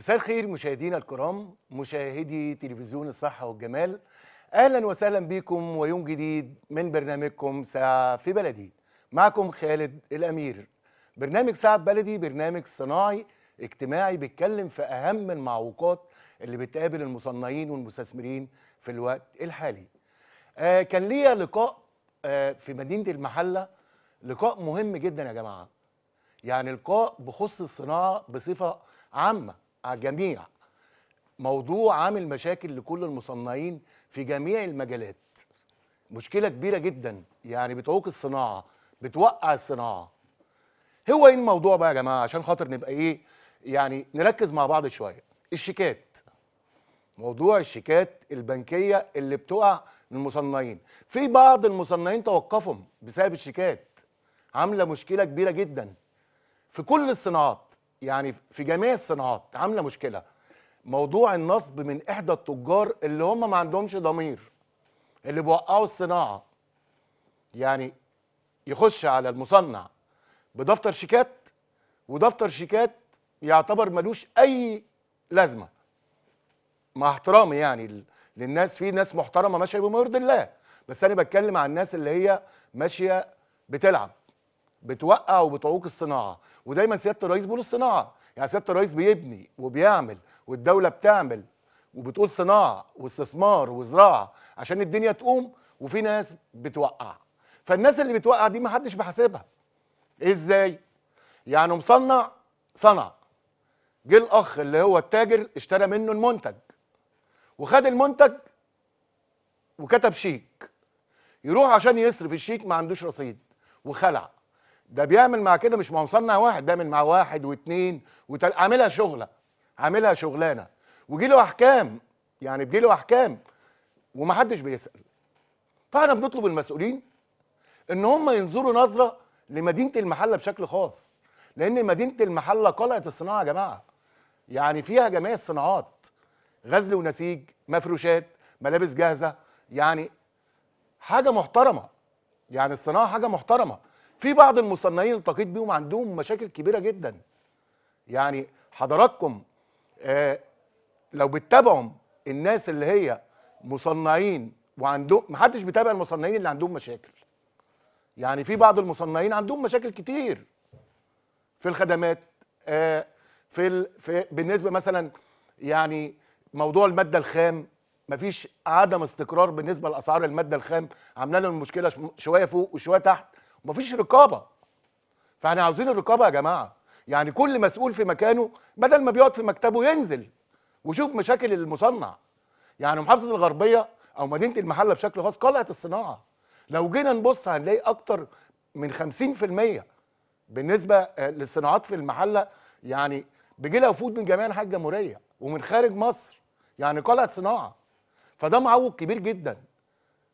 مساء الخير مشاهدينا الكرام مشاهدي تلفزيون الصحة والجمال. أهلا وسهلا بكم ويوم جديد من برنامجكم ساعة في بلدي. معكم خالد الأمير. برنامج ساعة بلدي برنامج صناعي اجتماعي بيتكلم في أهم المعوقات اللي بتقابل المصنعين والمستثمرين في الوقت الحالي. آه كان ليا لقاء آه في مدينة المحلة. لقاء مهم جدا يا جماعة. يعني لقاء بخص الصناعة بصفة عامة. الجميع موضوع عامل مشاكل لكل المصنعين في جميع المجالات. مشكلة كبيرة جدا يعني بتعوق الصناعة بتوقع الصناعة. هو إيه الموضوع بقى يا جماعة؟ عشان خاطر نبقى إيه؟ يعني نركز مع بعض شوية. الشيكات. موضوع الشيكات البنكية اللي بتقع للمصنعين في بعض المصنعين توقفهم بسبب الشيكات. عاملة مشكلة كبيرة جدا في كل الصناعات. يعني في جميع الصناعات عاملة مشكلة. موضوع النصب من إحدى التجار اللي هم ما عندهمش ضمير اللي بيوقعوا الصناعة. يعني يخش على المصنع بدفتر شيكات ودفتر شيكات يعتبر ملوش أي لازمة. مع احترامي يعني للناس في ناس محترمة ماشية بما يرضي الله. بس أنا بتكلم عن الناس اللي هي ماشية بتلعب. بتوقع وبتعوق الصناعة. ودايما سيادة الرئيس بيقول الصناعة. يعني سيادة الرئيس بيبني وبيعمل والدولة بتعمل وبتقول صناعة واستثمار وزراعة عشان الدنيا تقوم وفي ناس بتوقع. فالناس اللي بتوقع دي ما حدش بحاسبها إزاي؟ يعني مصنع صنع. جه الأخ اللي هو التاجر اشترى منه المنتج. وخد المنتج وكتب شيك. يروح عشان يصرف الشيك ما عندوش رصيد. وخلع. ده بيعمل مع كده مش مع مصنع واحد بيعمل مع واحد واثنين وتل... عاملها شغلة عاملها شغلانة. وجي له أحكام يعني بيجي له أحكام ومحدش بيسأل. فإحنا بنطلب المسؤولين إن هم ينظروا نظرة لمدينة المحلة بشكل خاص. لأن مدينة المحلة قلعة الصناعة يا جماعة. يعني فيها جميع الصناعات. غزل ونسيج مفروشات ملابس جاهزة. يعني حاجة محترمة. يعني الصناعة حاجة محترمة. في بعض المصنعين التقيت بيهم عندهم مشاكل كبيرة جدا. يعني حضراتكم آه لو بتتابعوا الناس اللي هي مصنعين وعندهم محدش بيتابع المصنعين اللي عندهم مشاكل. يعني في بعض المصنعين عندهم مشاكل كتير. في الخدمات آه في, ال... في بالنسبة مثلا يعني موضوع المادة الخام مفيش عدم استقرار بالنسبة لأسعار المادة الخام. عاملة لنا المشكلة ش- شوية فوق وشوية تحت. ومفيش رقابة. فاحنا عاوزين الرقابة يا جماعة. يعني كل مسؤول في مكانه بدل ما بيقعد في مكتبه ينزل ويشوف مشاكل المصنع. يعني محافظة الغربية أو مدينة المحلة بشكل خاص قلعة الصناعة. لو جينا نبص هنلاقي أكتر من 50% بالنسبة للصناعات في المحلة يعني بيجي لها وفود من جميع أنحاء الجمهورية ومن خارج مصر. يعني قلعة صناعة. فده معوق كبير جدا.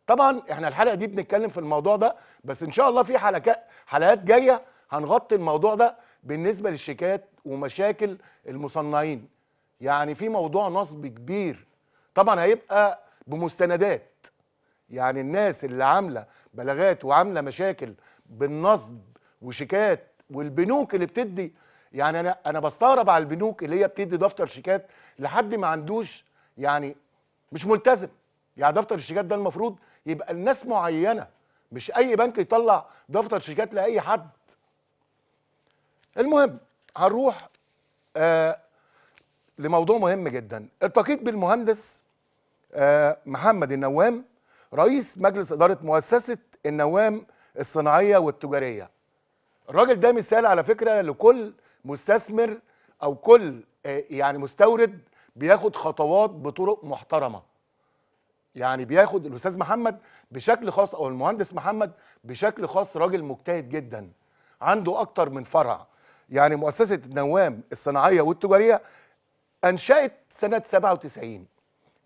طبعا إحنا الحلقة دي بنتكلم في الموضوع ده بس إن شاء الله في حلقات حلقات جاية هنغطي الموضوع ده بالنسبة للشيكات ومشاكل المصنعين. يعني في موضوع نصب كبير طبعا هيبقى بمستندات. يعني الناس اللي عاملة بلاغات وعاملة مشاكل بالنصب وشيكات والبنوك اللي بتدي يعني أنا أنا بستغرب على البنوك اللي هي بتدي دفتر شيكات لحد ما عندوش يعني مش ملتزم. يعني دفتر الشيكات ده المفروض يبقى الناس معينة. مش أي بنك يطلع دفتر شيكات لأي حد. المهم هنروح آه لموضوع مهم جدا. التقيت بالمهندس آه محمد النوام رئيس مجلس إدارة مؤسسة النوام الصناعية والتجارية. الراجل ده مثال على فكرة لكل مستثمر أو كل آه، يعني مستورد بياخد خطوات بطرق محترمة. يعني بياخد الأستاذ محمد بشكل خاص أو المهندس محمد بشكل خاص راجل مجتهد جدا عنده أكتر من فرع. يعني مؤسسة النوام الصناعية والتجارية أنشأت سنة 97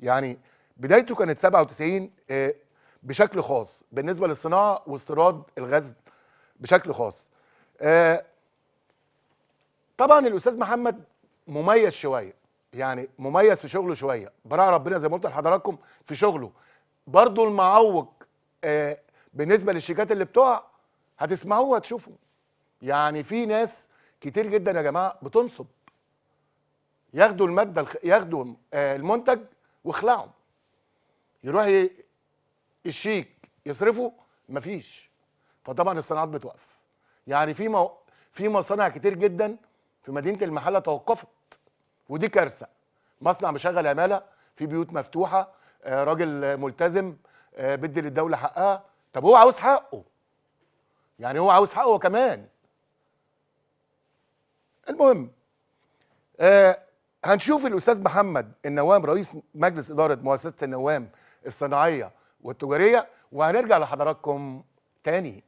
يعني بدايته كانت 97 آه، بشكل خاص بالنسبة للصناعة واستيراد الغاز بشكل خاص. آه، طبعا الأستاذ محمد مميز شوية. يعني مميز في شغله شوية. براء ربنا زي ما قلت لحضراتكم في شغله. برضو المعوق آه بالنسبة للشيكات اللي بتقع هتسمعوه وهتشوفوا. يعني في ناس كتير جدا يا جماعة بتنصب. ياخدوا المادة الخ... ياخدوا آه، المنتج واخلعهم. يروح ي... الشيك يصرفه مفيش. فطبعا الصناعات بتوقف يعني في مو... في مصانع كتير جدا في مدينة المحلة توقفت. ودي كارثة. مصنع مشغل عمالة في بيوت مفتوحة آه، راجل ملتزم آه، بدي للدولة حقها. طب هو عاوز حقه. يعني هو عاوز حقه كمان. المهم آه هنشوف الأستاذ محمد النوام رئيس مجلس إدارة مؤسسة النوام الصناعية والتجارية وهنرجع لحضراتكم تاني.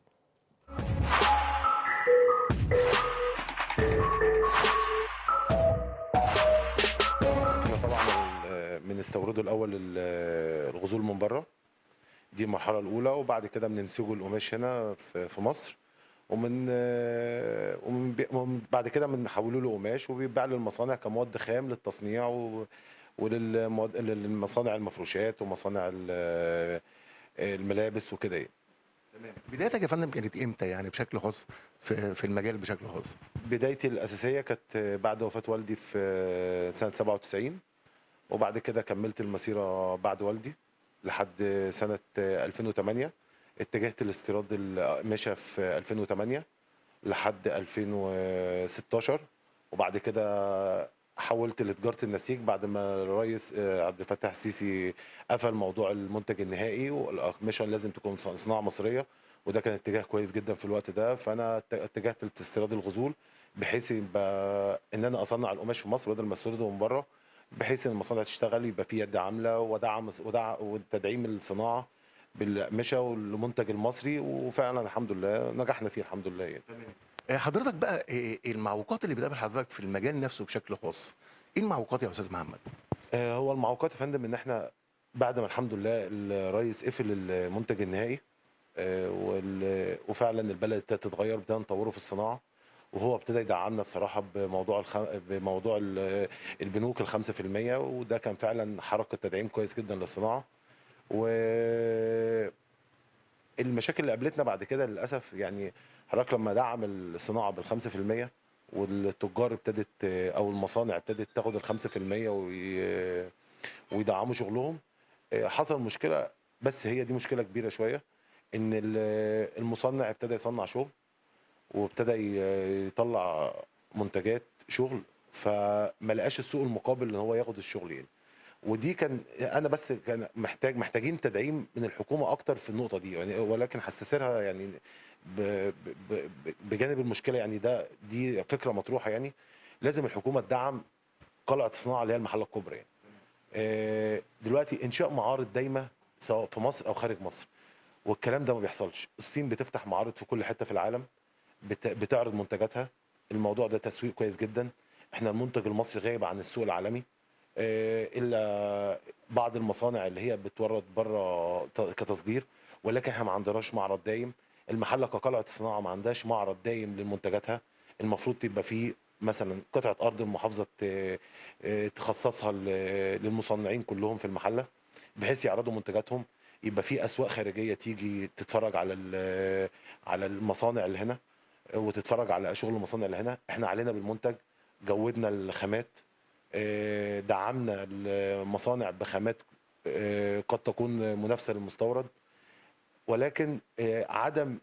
بنستورده الأول ال- الغزول من بره. دي المرحلة الأولى وبعد كده بننسجه القماش هنا في مصر. ومن ومن بعد كده بنحوله له قماش وبيتباع للمصانع كمواد خام للتصنيع و وللمواد- للمصانع المفروشات ومصانع ال- الملابس وكده يعني. تمام. بدايتك يا فندم كانت إمتى يعني بشكل خاص في في المجال بشكل خاص؟ بدايتي الأساسية كانت بعد وفاة والدي في سنة 97 وبعد كده كملت المسيرة بعد والدي لحد سنة 2008 اتجهت لاستيراد الأقمشة في 2008 لحد 2016 وبعد كده حولت لتجارة النسيج بعد ما الرئيس آه، عبد الفتاح السيسي قفل موضوع المنتج النهائي والأقمشة لازم تكون صناعة مصرية. وده كان اتجاه كويس جدا في الوقت ده. فأنا ات- اتجهت لاستيراد الغزول بحيث يبقى إن أنا أصنع القماش في مصر بدل ما أستورده من بره. بحيث إن المصانع تشتغل يبقى في يد عاملة ودعم ودع وتدعيم الصناعة بالقماشه والمنتج المصري وفعلا الحمد لله نجحنا فيه الحمد لله يعني. آه، حضرتك بقى آه، المعوقات اللي بتقابل حضرتك في المجال نفسه بشكل خاص إيه المعوقات يا أستاذ محمد؟ آه، هو المعوقات يا فندم إن إحنا بعد ما الحمد لله الرئيس قفل المنتج النهائي آه، وفعلا البلد ابتدت تتغير بدأنا نطوره في الصناعة. وهو ابتدى يدعمنا بصراحة بموضوع الخ... بموضوع ال- البنوك ال 5% وده كان فعلا حركة تدعيم كويس جدا للصناعة. و المشاكل اللي قابلتنا بعد كده للأسف يعني حضرتك لما دعم الصناعة بال 5% والتجار ابتدت أو المصانع ابتدت تاخد ال 5% وي... ويدعموا شغلهم حصل مشكلة بس هي دي مشكلة كبيرة شوية إن ال- المصنع ابتدى يصنع شغل. وابتدى يطلع منتجات شغل فما لقاش السوق المقابل إن هو ياخد الشغل يعني ودي كان أنا بس كان محتاج محتاجين تدعيم من الحكومة أكتر في النقطة دي يعني ولكن هستثيرها يعني بجانب المشكلة يعني ده دي فكرة مطروحة يعني. لازم الحكومة تدعم قلعة الصناعه اللي هي المحلة الكبرى. يعني دلوقتي إنشاء معارض دايمة سواء في مصر أو خارج مصر والكلام ده ما بيحصلش. الصين بتفتح معارض في كل حتة في العالم. بتعرض منتجاتها. الموضوع ده تسويق كويس جدا. إحنا المنتج المصري غايب عن السوق العالمي. آه، إلا بعض المصانع اللي هي بتورد بره كتصدير. ولكن إحنا ما عندناش معرض دايم. المحلة كقلعة صناعه ما عندهاش معرض دايم لمنتجاتها. المفروض تبقى فيه مثلا قطعة أرض المحافظه ت- آه، تخصصها للمصنعين كلهم في المحلة بحيث يعرضوا منتجاتهم. يبقى في أسواق خارجية تيجي تتفرج على على المصانع اللي هنا. وتتفرج على شغل المصانع اللي هنا. إحنا علينا بالمنتج جودنا الخامات آه، دعمنا المصانع بخامات آه، قد تكون منافسة للمستورد. ولكن آه، عدم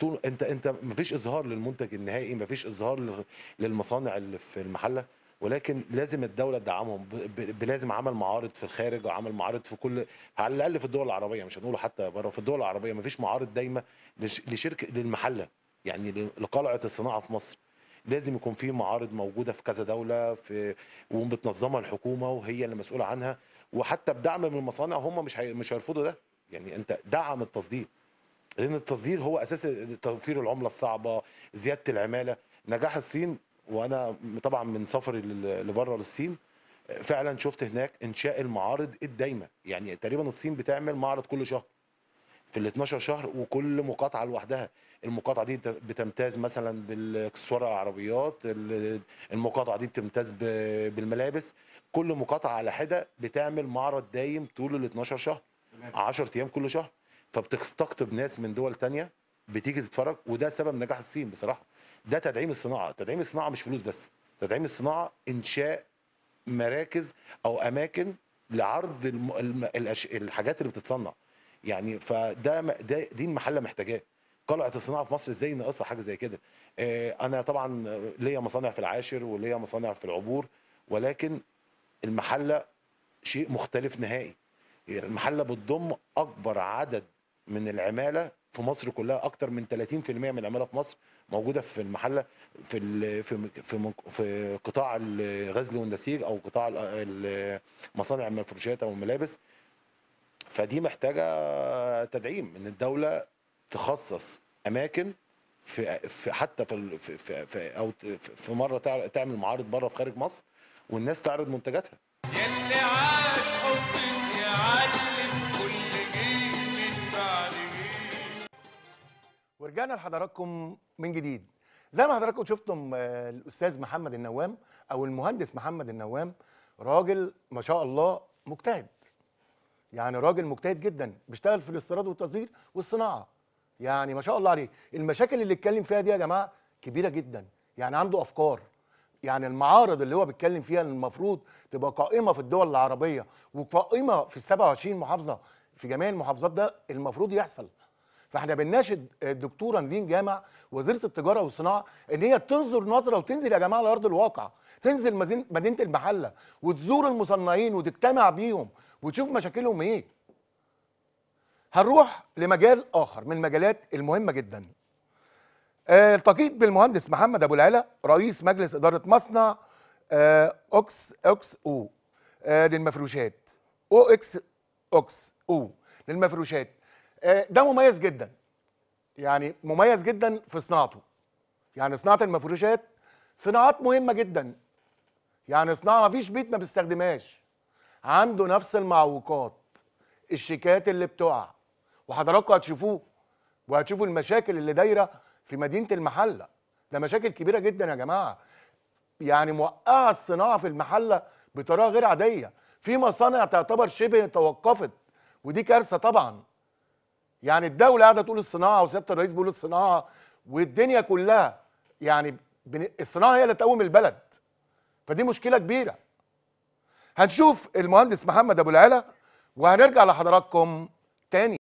طول انت انت مفيش اظهار للمنتج النهائي مفيش اظهار لل- للمصانع اللي في المحلة. ولكن لازم الدولة تدعمهم بلازم عمل معارض في الخارج وعمل معارض في كل على الأقل في الدول العربية مش هنقوله حتى بره في الدول العربية مفيش معارض دايمة لش- لشركة للمحلة. يعني لقلعة الصناعة في مصر. لازم يكون في معارض موجودة في كذا دولة في وبتنظمها الحكومة وهي اللي مسؤولة عنها. وحتى بدعم من المصانع هم مش هي... مش هيرفضوا ده. يعني انت دعم التصدير. لأن التصدير هو أساس توفير العملة الصعبة زيادة العمالة. نجاح الصين وأنا طبعا من سفري لبره للصين فعلا شفت هناك إنشاء المعارض الدايمة. يعني تقريبا الصين بتعمل معرض كل شهر. في ال 12 شهر وكل مقاطعة لوحدها. المقاطعة دي بت- بتمتاز مثلا بالإكسسوار العربيات ال- المقاطعة دي بتمتاز بالملابس. كل مقاطعة على حدة بتعمل معرض دايم طول ال 12 شهر 10 أيام كل شهر. فبتستقطب ناس من دول تانية بتيجي تتفرج وده سبب نجاح الصين بصراحة. ده تدعيم الصناعة. تدعيم الصناعة مش فلوس بس. تدعيم الصناعة إنشاء مراكز أو أماكن لعرض. الحاجات اللي بتتصنع. يعني فده دي المحلة محتاجاه. قلعة الصناعة في مصر إزاي ناقصها حاجة زي كده؟ آه، أنا طبعا ليا مصانع في العاشر وليا مصانع في العبور ولكن المحلة شيء مختلف نهائي. المحلة بتضم أكبر عدد من العمالة في مصر كلها أكتر من 30% من العمالة في مصر موجودة في المحلة في في في من- في قطاع الغزل والنسيج أو قطاع مصانع المفروشات أو الملابس. فدي محتاجة تدعيم ان الدولة تخصص أماكن في, في حتى في, ال- في, في, في أو في مرة تع- تعمل معارض بره في خارج مصر والناس تعرض منتجاتها. يلي عاش حبك يعلم كل جيل من بعد جيل ورجعنا لحضراتكم من جديد. زي ما حضراتكم شفتم آه، الأستاذ محمد النوام أو المهندس محمد النوام راجل ما شاء الله مجتهد. يعني راجل مجتهد جدا بيشتغل في الاستيراد والتصدير والصناعة. يعني ما شاء الله عليه. المشاكل اللي اتكلم فيها دي يا جماعة كبيرة جدا. يعني عنده أفكار. يعني المعارض اللي هو بيتكلم فيها المفروض تبقى قائمة في الدول العربية وقائمة في ال 27 محافظة في جميع المحافظات ده المفروض يحصل. فإحنا بنناشد الدكتورة نيفين جامع وزيرة التجارة والصناعة إن هي تنظر نظرة وتنزل يا جماعة على أرض الواقع. تنزل مدين- مدينة المحلة وتزور المصنعين وتجتمع بيهم وتشوف مشاكلهم إيه. هنروح لمجال آخر من المجالات المهمة جدا. آه، التقيت بالمهندس محمد أبو العلا رئيس مجلس إدارة مصنع آه، OXOXO. آه، للمفروشات. OXOXO. للمفروشات. ده مميز جدا. يعني مميز جدا في صناعته. يعني صناعة المفروشات صناعات مهمة جدا. يعني صناعة ما فيش بيت ما بيستخدمهاش. عنده نفس المعوقات الشيكات اللي بتقع. وحضراتكم هتشوفوه وهتشوفوا المشاكل اللي دايرة في مدينة المحلة. ده مشاكل كبيرة جدا يا جماعة. يعني موقعة الصناعة في المحلة بطريقة غير عادية. في مصانع تعتبر شبه توقفت ودي كارثة طبعا. يعني الدولة قاعدة تقول الصناعة وسيادة الرئيس بيقول الصناعة والدنيا كلها يعني الصناعة هي اللي تقوم البلد. فدي مشكلة كبيرة. هنشوف المهندس محمد أبو العلا وهنرجع لحضراتكم تاني.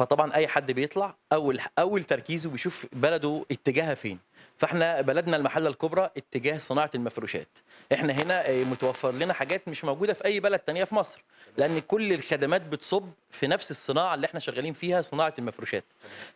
فطبعا أي حد بيطلع اول أول تركيزه بيشوف بلده اتجاهها فين. فاحنا بلدنا المحلة الكبرى اتجاه صناعة المفروشات. إحنا هنا آه، متوفر لنا حاجات مش موجودة في أي بلد تانية في مصر لأن كل الخدمات بتصب في نفس الصناعة اللي إحنا شغالين فيها صناعة المفروشات.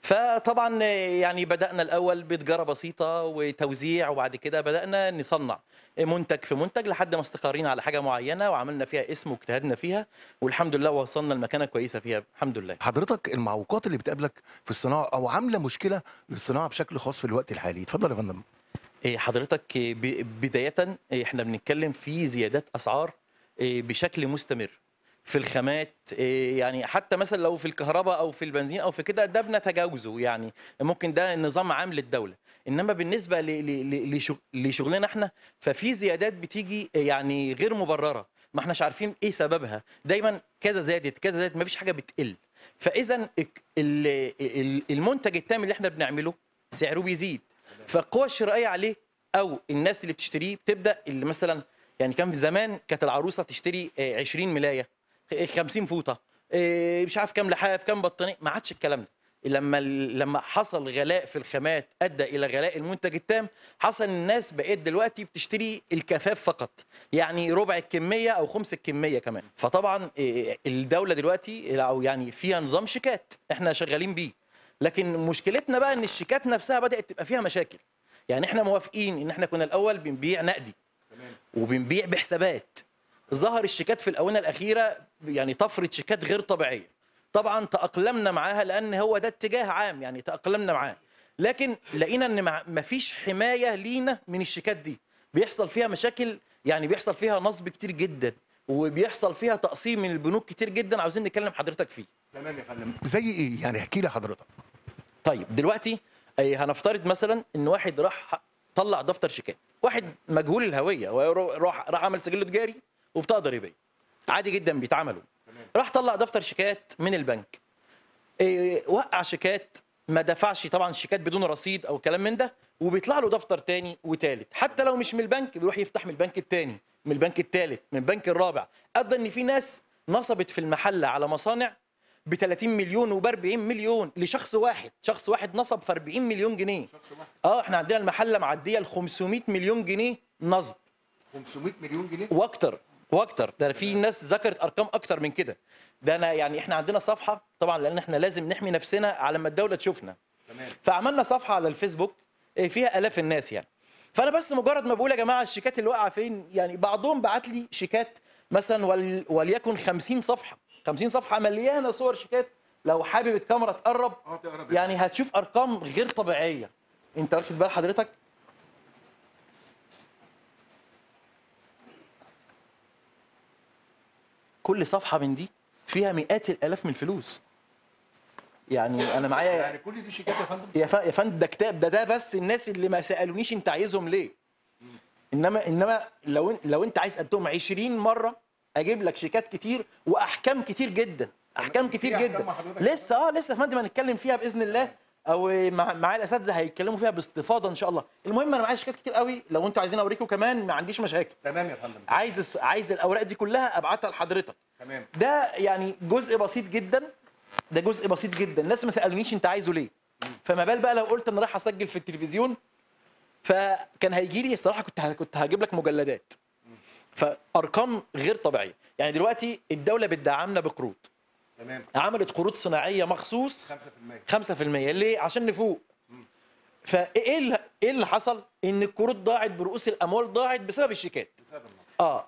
فطبعا آه، يعني بدأنا الأول بتجارة بسيطة وتوزيع وبعد كده بدأنا نصنع منتج في منتج لحد ما استقرينا على حاجة معينة وعملنا فيها اسم واجتهدنا فيها والحمد لله وصلنا لمكانة كويسة فيها الحمد لله. حضرتك المعوقات اللي بتقابلك في الصناعة أو عاملة مشكلة للصناعة بشكل خاص في الوقت الحالي اتفضل يا فندم. إيه حضرتك إيه ب- بداية إيه إحنا بنتكلم في زيادات أسعار إيه بشكل مستمر. في الخامات يعني حتى مثلا لو في الكهرباء أو في البنزين أو في كده ده بنتجاوزه يعني. ممكن ده نظام عام للدولة. إنما بالنسبة لشغلنا إحنا ففي زيادات بتيجي يعني غير مبررة. ما إحناش عارفين إيه سببها. دايما كذا زادت كذا زادت ما فيش حاجة بتقل. فاذا المنتج التام اللي إحنا بنعمله سعره بيزيد. فالقوى الشرائيه عليه أو الناس اللي بتشتريه بتبدأ اللي مثلا يعني كان في زمان كانت العروسة تشتري آه، 20 ملاية آه، 50 فوطة آه، مش عارف كام لحاف كام بطانية ما عادش الكلام ده. لما لما حصل غلاء في الخامات أدى إلى غلاء المنتج التام حصل الناس بقت دلوقتي بتشتري الكفاف فقط يعني ربع الكمية أو خمس الكمية كمان. فطبعا آه، الدولة دلوقتي أو يعني فيها نظام شيكات إحنا شغالين بيه. لكن مشكلتنا بقى إن الشيكات نفسها بدأت تبقى فيها مشاكل. يعني إحنا موافقين إن إحنا كنا الأول بنبيع نقدي وبنبيع بحسابات. ظهر الشيكات في الأونة الأخيرة يعني طفرة شيكات غير طبيعية. طبعا تأقلمنا معاها لأن هو ده اتجاه عام يعني تأقلمنا معاه. لكن لقينا إن مع- مفيش حماية لينا من الشيكات دي. بيحصل فيها مشاكل يعني بيحصل فيها نصب كتير جدا. وبيحصل فيها تقسيم من البنوك كتير جدا. عاوزين نكلم حضرتك فيه. تمام يا فندم. زي إيه؟ يعني احكي لي حضرتك. طيب دلوقتي أي هنفترض مثلا إن واحد راح طلع دفتر شيكات. واحد مجهول الهوية هو راح راح عمل سجل تجاري وبطاقه ضريبيه عادي جدا بيتعملوا. راح طلع دفتر شيكات من البنك. إيه وقع شيكات ما دفعش طبعا شيكات بدون رصيد أو كلام من ده وبيطلع له دفتر تاني وتالت. حتى لو مش من البنك بيروح يفتح من البنك التاني من البنك التالت من البنك الرابع. أدى إن في ناس نصبت في المحله على مصانع ب 30 مليون وب 40 مليون لشخص واحد. شخص واحد نصب في 40 مليون جنيه. آه إحنا عندنا المحلة معدية ال 500 مليون جنيه نصب. 500 مليون جنيه؟ وأكتر وأكتر. ده في ناس ذكرت أرقام أكتر من كده. ده أنا يعني إحنا عندنا صفحة طبعا لأن إحنا لازم نحمي نفسنا على ما الدولة تشوفنا. تمام. فعملنا صفحة على الفيسبوك إيه، فيها آلاف الناس يعني. فأنا بس مجرد ما بقول يا جماعة الشيكات اللي واقعة فين يعني بعضهم بعت لي شيكات مثلا ول... وليكن 50 صفحة. 50 صفحة مليانة صور شيكات. لو حابب الكاميرا تقرب آه تقرب يعني. هتشوف أرقام غير طبيعية. انت واخد بال حضرتك؟ كل صفحة من دي فيها مئات الآلاف من الفلوس. يعني أنا معايا يعني كل دي شيكات يا فندم؟ يا فندم ده كتاب ده ده بس الناس اللي ما سألونيش انت عايزهم ليه. إنما إنما لو لو أنت عايز قدهم 20 مرة أجيب لك شيكات كتير واحكام كتير جدا احكام كتير جدا؟ لسه آه لسه يا فندم هنتكلم فيها بإذن الله أو مع مع الأساتذة هيتكلموا فيها باستفاضة إن شاء الله. المهم أنا معايا شيكات كتير قوي لو أنتوا عايزين أوريكم كمان ما عنديش مشاكل. تمام يا فندم. عايز عايز الأوراق دي كلها أبعتها لحضرتك. تمام. ده يعني جزء بسيط جدا ده جزء بسيط جدا. الناس ما سألونيش أنت عايزه ليه. فما بال بقى لو قلت أنا رايح أسجل في التلفزيون فكان هيجي لي الصراحة كنت كنت هجيب لك مجلدات. فأرقام غير طبيعية. يعني دلوقتي الدولة بتدعمنا بقروض. تمام. عملت قروض صناعية مخصوص 5% 5% ليه؟ عشان نفوق. فإيه اللي إيه اللي حصل؟ إن القروض ضاعت برؤوس الأموال ضاعت بسبب الشيكات. بسبب النصر آه.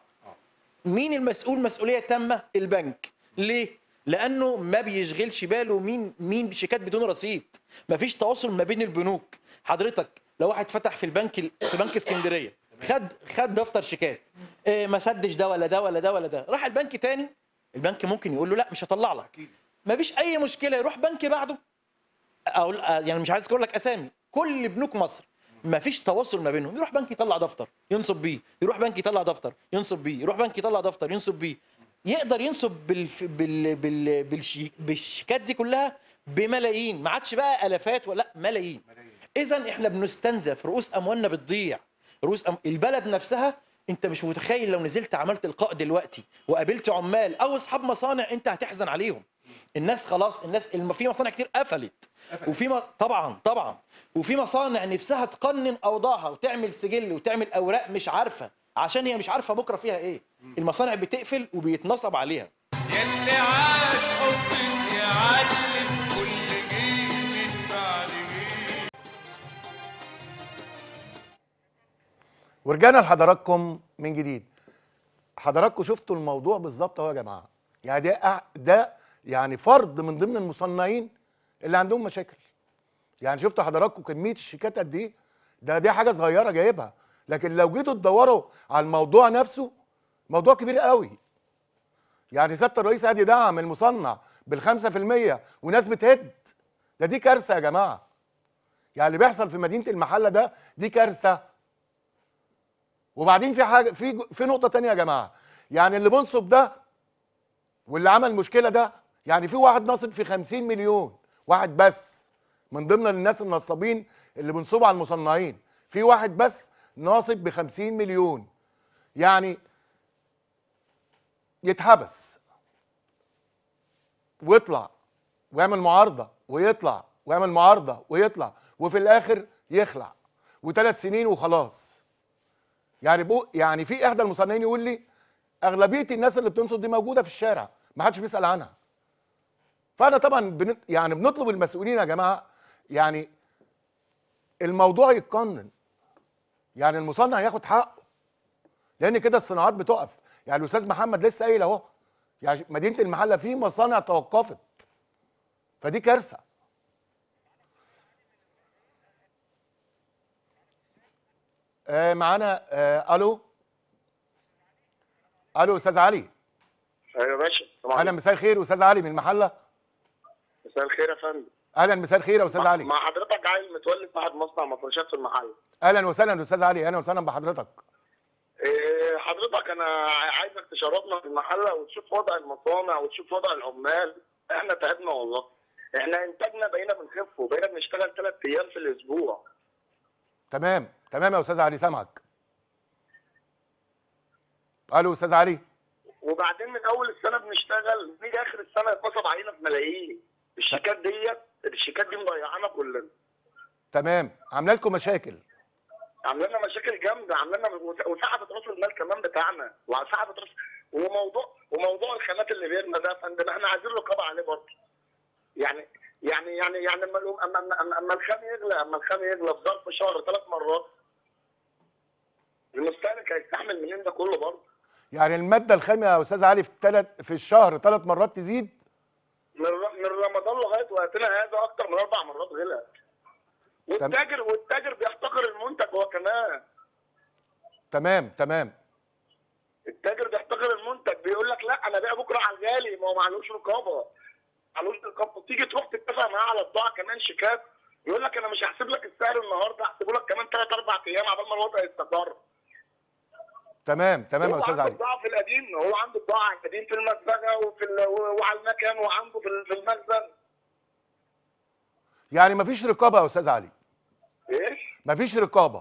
مين المسؤول؟ مسؤولية تامة البنك. ليه؟ لأنه ما بيشغلش باله مين مين شيكات بدون رصيد. مفيش تواصل ما بين البنوك. حضرتك لو واحد فتح في البنك ال- في بنك اسكندرية خد خد دفتر شيكات. إيه ما سدش ده ولا ده ولا ده ولا ده. راح البنك تاني. البنك ممكن يقول له لا مش هطلع لك. أكيد. مفيش أي مشكلة يروح بنك بعده. أو يعني مش عايز أقول لك أسامي. كل بنوك مصر مفيش تواصل ما بينهم. يروح بنك يطلع دفتر ينصب بيه. يروح بنك يطلع دفتر ينصب بيه. يروح بنك يطلع دفتر ينصب بيه. يقدر ينصب بال... بال... بال... بالشيك... بالشيكات دي كلها بملايين. ما عادش بقى ألافات ولا ملايين. اذا إحنا بنستنزف رؤوس أموالنا بتضيع. رؤوس أم... البلد نفسها أنت مش متخيل لو نزلت عملت لقاء دلوقتي وقابلت عمال أو أصحاب مصانع أنت هتحزن عليهم. الناس خلاص الناس الم... في مصانع كتير قفلت. وفي م... طبعا طبعا. وفي مصانع نفسها تقنن أوضاعها وتعمل سجل وتعمل أوراق مش عارفة عشان هي مش عارفة بكرة فيها إيه. المصانع بتقفل وبيتنصب عليها. يلي عاش حبك يعلم ورجعنا لحضراتكم من جديد. حضراتكم شفتوا الموضوع بالظبط اهو يا جماعة. يعني ده ده يعني فرد من ضمن المصنعين اللي عندهم مشاكل. يعني شفتوا حضراتكم كمية الشيكات قد إيه؟ ده دي حاجة صغيرة جايبها. لكن لو جيتوا تدوروا على الموضوع نفسه موضوع كبير قوي. يعني سيادة الرئيس قاعد يدعم المصنع في المية وناس بتهد. ده دي كارثة يا جماعة. يعني اللي بيحصل في مدينة المحلة ده دي كارثة وبعدين في حاجة في في نقطة تانية يا جماعة. يعني اللي بنصب ده واللي عمل المشكلة ده يعني في واحد ناصب في 50 مليون واحد بس من ضمن الناس النصابين اللي بنصبوا على المصنعين. في واحد بس ناصب ب 50 مليون. يعني يتحبس ويطلع ويعمل معارضة ويطلع ويعمل معارضة ويطلع وفي الآخر يخلع. وثلاث سنين وخلاص. يعني بو يعني في إحدى المصنعين يقول لي أغلبية الناس اللي بتنصب دي موجودة في الشارع ما حدش بيسأل عنها. فأنا طبعا بن يعني بنطلب المسؤولين يا جماعة يعني الموضوع يتقنن. يعني المصنع ياخد حقه. لأن كده الصناعات بتقف. يعني الأستاذ محمد لسه قايل أهو يعني مدينة المحلة في مصانع توقفت. فدي كارثة. معانا آه ألو. ألو أستاذ علي. أيوه يا باشا أهلا مساء الخير. أستاذ علي من المحلة. مساء الخير يا فندم. أهلا مساء الخير يا أستاذ علي. مع حضرتك عيل متولي صاحب مصنع مفروشات في المحل أهلا وسهلا أستاذ علي أهلا وسهلا بحضرتك. إيه حضرتك أنا عايزك تشرفنا في المحلة وتشوف وضع المصانع وتشوف وضع العمال. إحنا تعبنا والله. إحنا إنتاجنا بقينا بنخف وبقينا بنشتغل ثلاث أيام في الأسبوع. تمام. تمام يا أستاذ علي سامعك ألو أستاذ علي. وبعدين من أول السنة بنشتغل نيجي آخر السنة يتنصب علينا في ملايين الشيكات ديت الشيكات دي مضيعانا كلنا. تمام. عاملة لكم مشاكل. عاملة لنا مشاكل جامدة عاملة لنا وسحبت راس المال كمان بتاعنا. وسحبت راس وموضوع وموضوع الخامات اللي بيرمى ده يا فندم إحنا عايزين رقابة عليه برضه. يعني يعني يعني يعني اما اما اما, الخام يغلى أما الخام يغلى في ظرف شهر ثلاث مرات. المستهلك هيستحمل منين ده كله برضه؟ يعني المادة الخام يا أستاذ علي في ثلاث في الشهر ثلاث مرات تزيد؟ من من رمضان لغاية وقتنا هذا أكتر من أربع مرات غلى. والتاجر والتاجر بيحتقر المنتج هو كمان. تمام تمام. التاجر بيحتقر المنتج بيقول لك لا أنا بيع بكرة على الغالي ما هو معلوش رقابة. معلوش رقابه تيجي تروح تتفق معاه على بضاعه كمان شيكات يقول لك أنا مش هحسب لك السعر النهارده هحسبه لك كمان ثلاث أربع أيام عبال ما الوضع يستقر. تمام تمام يا هو أستاذ عنده علي. بضاعه في القديم هو عنده بضاعه قديم في المسبغه وفي ال- وعلى المكان وعنده في ال- في المخزن. يعني مفيش رقابة يا أستاذ علي. إيه مفيش رقابة.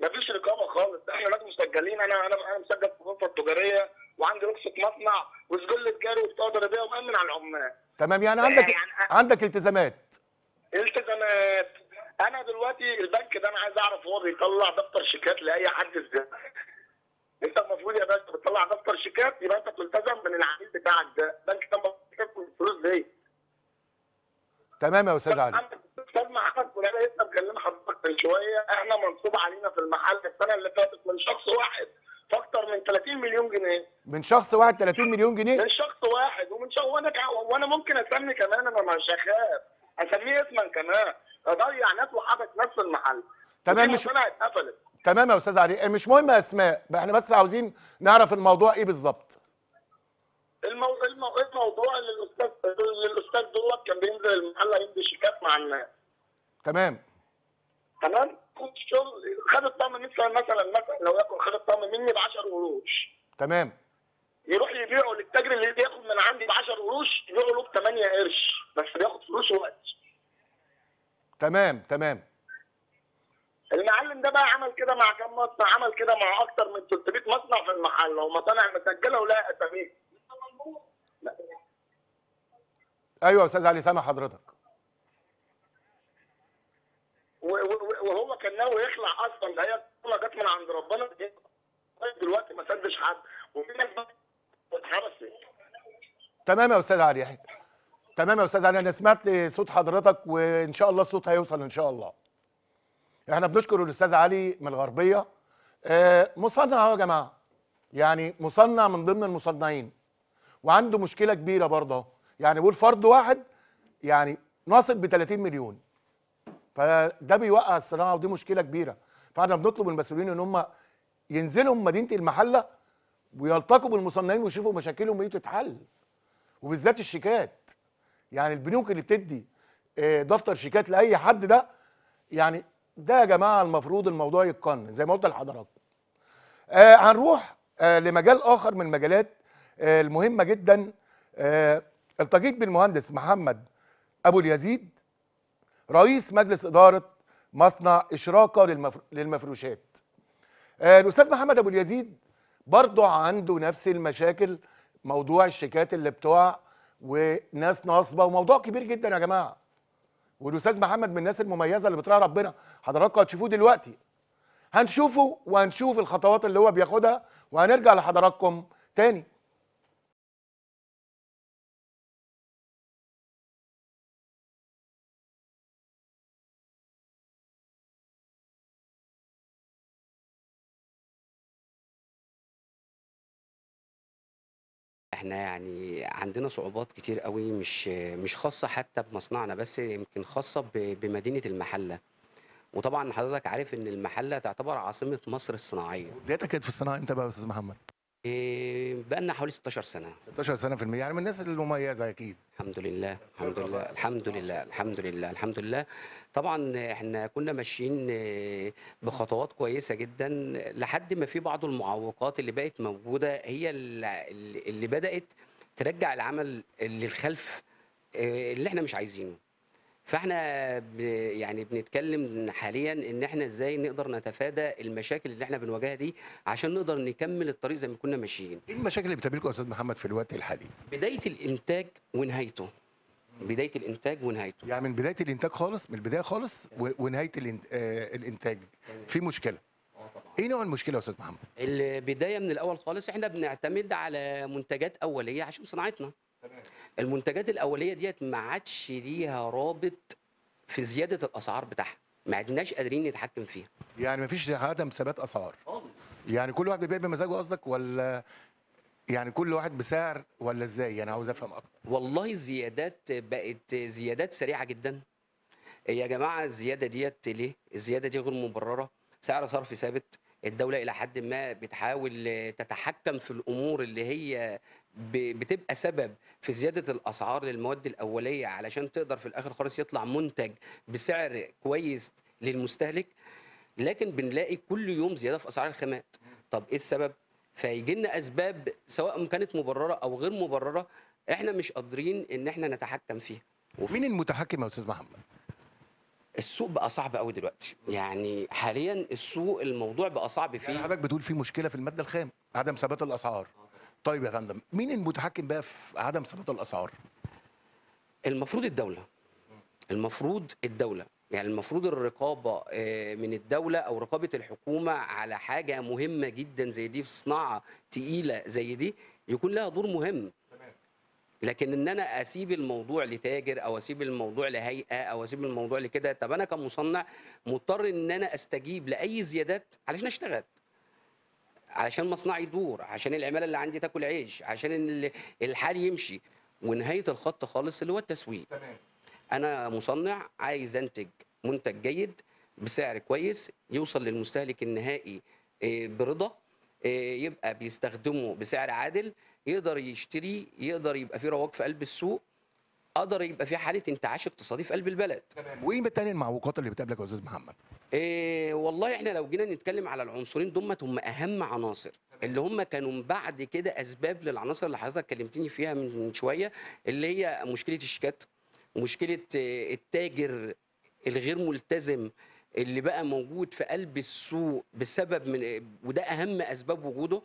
مفيش رقابة خالص. إحنا ناس مسجلين أنا أنا أنا مسجل في الغرفه التجاريه وعندي رخصة مصنع وسجل تجاري وبطاقه ضريبيه ومأمن على العمال. تمام يعني عندك يعني- عندك التزامات. التزامات. أنا دلوقتي البنك ده أنا عايز أعرف هو بيطلع دفتر شيكات لأي حد إزاي؟ أنت المفروض يا باشا بتطلع دفتر شيكات يبقى أنت بتلتزم من العميل بتاعك ده. البنك ده الفلوس دي تمام يا أستاذ علي. أستاذ محمد فلان لسه مكلم حضرتك من شوية. إحنا منصوب علينا في المحل السنة اللي فاتت من شخص واحد. في أكتر من 30 مليون جنيه. من شخص واحد 30 مليون جنيه؟ من شخص واحد. ومن شخص وأنا وأنا ممكن أسمي كمان أنا مش هخاف أسميه اسما كمان. اضيع ناس وحبس ناس في المحل. تمام، مش- اتقفلت. تمام يا أستاذ علي. مش مهم أسماء. إحنا بس عاوزين نعرف الموضوع إيه بالظبط. المو... المو... الموضوع اللي الاستاذ اللي الأستاذ دوت كان بينزل المحل يمضي شيكات مع الناس. تمام. تمام؟ كنت شغل خد الطقم مثلا مثلا مثلا لو يكن خد الطقم مني ب 10 قروش. تمام. يروح يبيعه للتاجر اللي بياخد من عندي ب 10 قروش يبيعه له ب 8 قرش بس بياخد فلوس وقت. تمام تمام. المعلم ده بقى عمل كده مع كام مصنع عمل كده مع أكتر من 300 مصنع في المحل. ومصانع مسجله ولا اساميهم أيوه يا أستاذ علي سامع حضرتك. وهو كان ناوي يخلع أصلا ده هي البطولة جت من عند ربنا. دلوقتي ما سدش حد وفي ناس تمام يا أستاذ علي تمام يا أستاذ علي أنا سمعت صوت حضرتك وإن شاء الله الصوت هيوصل إن شاء الله. إحنا بنشكر الأستاذ علي من الغربية. آه، مصنع أهو يا جماعة. يعني مصنع من ضمن المصنعين. وعنده مشكلة كبيرة برضه. يعني بيقول فرد واحد يعني ناصب ب 30 مليون. فده بيوقع الصناعة ودي مشكلة كبيرة. فاحنا بنطلب من المسؤولين إن هم ينزلوا من مدينة المحلة ويلتقوا بالمصنعين ويشوفوا مشاكلهم إيه تتحل. وبالذات الشيكات. يعني البنوك اللي بتدي آه، دفتر شيكات لأي حد ده يعني ده يا جماعة المفروض الموضوع يتقنن. زي ما قلت لحضراتكم. آه هنروح آه لمجال آخر من المجالات آه المهمة جدا. آه التقيت بالمهندس محمد أبو اليزيد. رئيس مجلس إدارة مصنع اشراقه للمفر... للمفروشات. آه الأستاذ محمد أبو اليزيد برضه عنده نفس المشاكل موضوع الشيكات اللي بتقع وناس ناصبة وموضوع كبير جدا يا جماعة. والأستاذ محمد من الناس المميزة اللي بتراعي ربنا. حضراتكم هتشوفوه دلوقتي. هنشوفه وهنشوف الخطوات اللي هو بياخدها وهنرجع لحضراتكم تاني. إحنا يعني عندنا صعوبات كتير قوي مش مش خاصة حتى بمصنعنا بس يمكن خاصة ب- بمدينة المحلة. وطبعا حضرتك عارف إن المحلة تعتبر عاصمة مصر الصناعية. بدايتك كانت في الصناعة إمتى بقى يا أستاذ محمد؟ إيه بقالنا حوالي 16 سنة. 16 سنة في المية. يعني من الناس المميزة أكيد. الحمد لله الحمد لله الحمد لله الحمد لله الحمد لله. طبعا إحنا كنا ماشيين آه، بخطوات كويسة جدا لحد ما في بعض المعوقات اللي بقت موجودة هي اللي اللي بدأت ترجع العمل للخلف آه، اللي إحنا مش عايزينه. فاحنا ب- يعني بنتكلم حاليا إن إحنا إزاي نقدر نتفادى المشاكل اللي إحنا بنواجهها دي عشان نقدر نكمل الطريق زي ما كنا ماشيين. إيه المشاكل اللي بتقابلكم يا أستاذ محمد في الوقت الحالي؟ بداية الإنتاج ونهايته. بداية الإنتاج ونهايته. يعني من بداية الإنتاج خالص من البداية خالص ونهاية آه، الإنتاج. في مشكلة؟ إيه نوع المشكلة يا أستاذ محمد؟ البداية من الأول خالص إحنا بنعتمد على منتجات أولية عشان صناعتنا. المنتجات الأولية ديت ما عادش ليها رابط في زيادة الأسعار بتاعها. ما عدناش قادرين نتحكم فيها. يعني مفيش عدم ثبات أسعار. خالص. يعني كل واحد بيبيع بمزاجه قصدك ولا يعني كل واحد بسعر ولا إزاي؟ أنا عاوز أفهم أكتر. والله الزيادات بقت زيادات سريعة جدا. يا جماعة الزيادة ديت ليه؟ الزيادة دي غير مبررة. سعر صرف ثابت. الدولة إلى حد ما بتحاول تتحكم في الأمور اللي هي بتبقى سبب في زيادة الأسعار للمواد الأولية علشان تقدر في الآخر خالص يطلع منتج بسعر كويس للمستهلك. لكن بنلاقي كل يوم زيادة في أسعار الخامات. طب إيه السبب؟ فيجي لنا أسباب سواء كانت مبررة أو غير مبررة إحنا مش قادرين إن إحنا نتحكم فيها. مين المتحكم يا أستاذ محمد؟ السوق بقى صعب قوي دلوقتي. يعني حاليا السوق الموضوع بقى صعب يعني فيه. حضرتك بتقول في مشكلة في المادة الخام عدم ثبات الأسعار. طيب يا فندم مين المتحكم بقى في عدم ثبات الأسعار؟ المفروض الدولة. المفروض الدولة. يعني المفروض الرقابة آه، من الدولة أو رقابة الحكومة على حاجة مهمة جدا زي دي في صناعة تقيلة زي دي يكون لها دور مهم. لكن إن أنا أسيب الموضوع لتاجر أو أسيب الموضوع لهيئة أو أسيب الموضوع لكده طب أنا كمصنع مضطر إن أنا أستجيب لأي زيادات علشان أشتغل. علشان مصنعي يدور عشان العمالة اللي عندي تاكل عيش عشان ال- الحال يمشي. ونهاية الخط خالص اللي هو التسويق. تمام. أنا مصنع عايز أنتج منتج جيد بسعر كويس يوصل للمستهلك النهائي آه، برضا آه، يبقى بيستخدمه بسعر عادل يقدر يشتري يقدر يبقى في رواج في قلب السوق قدر يبقى في حالة انتعاش اقتصادي في قلب البلد. تمام. وإيه تاني المعوقات اللي بتقابلك يا أستاذ محمد؟ إيه والله إحنا لو جينا نتكلم على العنصرين دمت هم أهم عناصر. اللي هم كانوا بعد كده أسباب للعناصر اللي حضرتك كلمتني فيها من شوية اللي هي مشكلة الشيكات ومشكله آه، التاجر الغير ملتزم اللي بقى موجود في قلب السوق بسبب من وده أهم أسباب وجوده.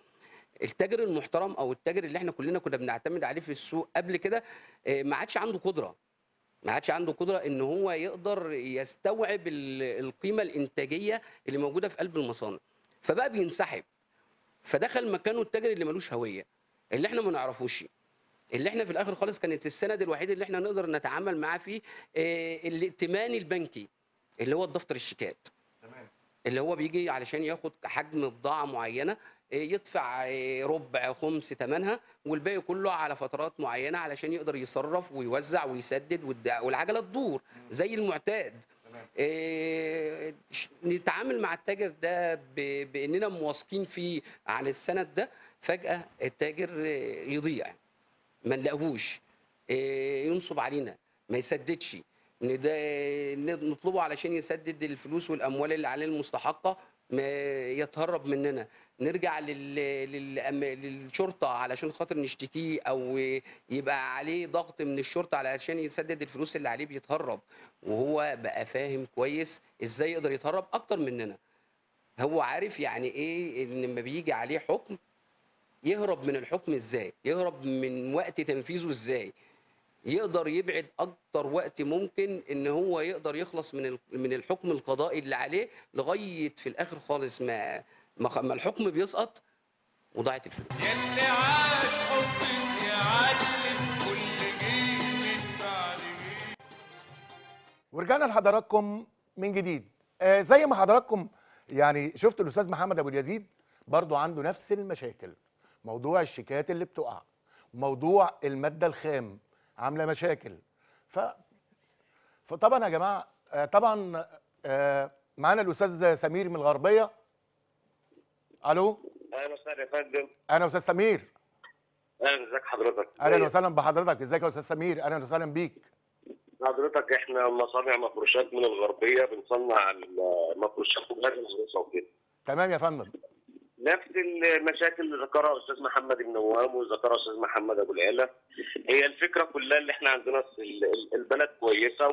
التاجر المحترم أو التاجر اللي إحنا كلنا كنا بنعتمد عليه في السوق قبل كده آه، ما عادش عنده قدرة. ما عادش عنده قدرة ان هو يقدر يستوعب ال- القيمة الإنتاجية اللي موجودة في قلب المصانع. فبقى بينسحب. فدخل مكانه التاجر اللي ملوش هوية اللي إحنا ما نعرفوش. اللي إحنا في الآخر خالص كانت السند الوحيد اللي إحنا نقدر نتعامل معاه فيه آه، الائتمان البنكي اللي هو الدفتر الشيكات. تمام. اللي هو بيجي علشان ياخد حجم بضاعة معينة يدفع ربع خمس ثمنها والباقي كله على فترات معينة علشان يقدر يصرف ويوزع ويسدد والعجلة تدور زي المعتاد. ش- نتعامل مع التاجر ده بإننا مواثقين فيه عن السند ده فجأة التاجر يضيع ما نلاقيهوش. آه، ينصب علينا ما يسددش. نطلبه علشان يسدد الفلوس والأموال اللي عليه المستحقة ما يتهرب مننا. نرجع لل... لل... للشرطة علشان خاطر نشتكيه أو يبقى عليه ضغط من الشرطة علشان يسدد الفلوس اللي عليه بيتهرب. وهو بقى فاهم كويس إزاي يقدر يتهرب أكتر مننا. هو عارف يعني إيه إن لما بيجي عليه حكم يهرب من الحكم إزاي؟ يهرب من وقت تنفيذه إزاي؟ يقدر يبعد أكتر وقت ممكن إن هو يقدر يخلص من من الحكم القضائي اللي عليه لغاية في الآخر خالص ما ما الحكم بيسقط وضاعت الفلوس. يلي عاش حبك يعلم كل جيل بعد جيل. ورجعنا لحضراتكم من جديد. آه زي ما حضراتكم يعني شفتوا الأستاذ محمد أبو اليزيد برضو عنده نفس المشاكل. موضوع الشيكات اللي بتقع وموضوع المادة الخام عاملة مشاكل. ف فطبعا يا جماعة آه طبعا آه معانا الأستاذ سمير من الغربية. ألو؟ أهلا وسهلا يا فندم. أهلا أستاذ سمير. أهلا ازيك حضرتك. أهلا وسهلا بحضرتك. إزيك يا أستاذ سمير؟ أهلا وسهلا بيك. حضرتك إحنا مصانع مفروشات من الغربية بنصنع المفروشات وغير العروسه وكده. تمام يا فندم. نفس المشاكل اللي ذكرها أستاذ محمد النوام وذكرها أستاذ محمد أبو العلا هي الفكرة كلها اللي إحنا عندنا ال- ال- البلد كويسة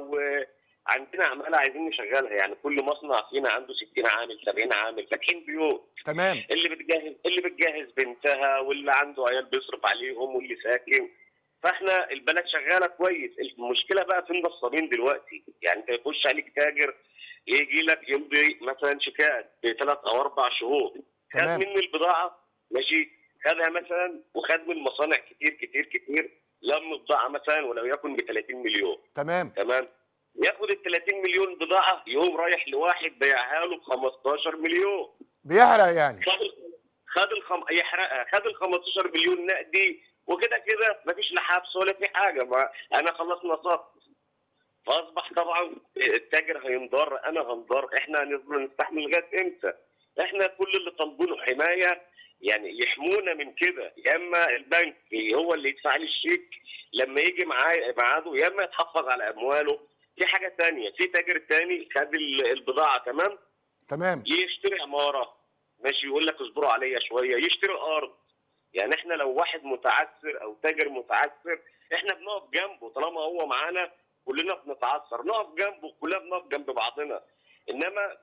وعندنا عمالة عايزين نشغلها يعني كل مصنع فينا عنده 60 عامل 70 عامل فاتحين بيوت. تمام. اللي بتجهز اللي بتجهز بنتها واللي عنده عيال بيصرف عليهم واللي ساكن. فاحنا البلد شغالة كويس. المشكلة بقى في النصابين دلوقتي. يعني انت يخش عليك تاجر يجي لك يمضي مثلا شيكات بثلاث أو أربع شهور. خد. مني البضاعة ماشي؟ خدها مثلا وخد من مصانع كتير كتير كتير. لم بضاعه مثلا ولو يكن ب 30 مليون. تمام. تمام؟ ياخد ال 30 مليون بضاعة يقوم رايح لواحد بيعها له ب 15 مليون. بيحرق يعني. خد خد الخم... يحرقها خد ال 15 مليون نقدي وكده كده مفيش لا حبس ولا في حاجة. ما أنا خلاص نصبت. فأصبح طبعا التاجر هينضر أنا هنضر. إحنا هنفضل نستحمل لغاية إمتى؟ إحنا كل اللي طالبينه حماية يعني يحمونا من كده. يا إما البنك هو اللي يدفع لي الشيك لما يجي معايا ميعاده يا إما يتحفظ على أمواله. في حاجة تانية. في تاجر تاني خد ال- البضاعة تمام؟ تمام. يشتري عمارة. ماشي يقول لك اصبروا عليا شوية. يشتري أرض. يعني إحنا لو واحد متعثر أو تاجر متعثر إحنا بنقف جنبه. طالما هو معانا كلنا بنتعثر نقف جنبه كلنا بنقف جنب بعضنا. إنما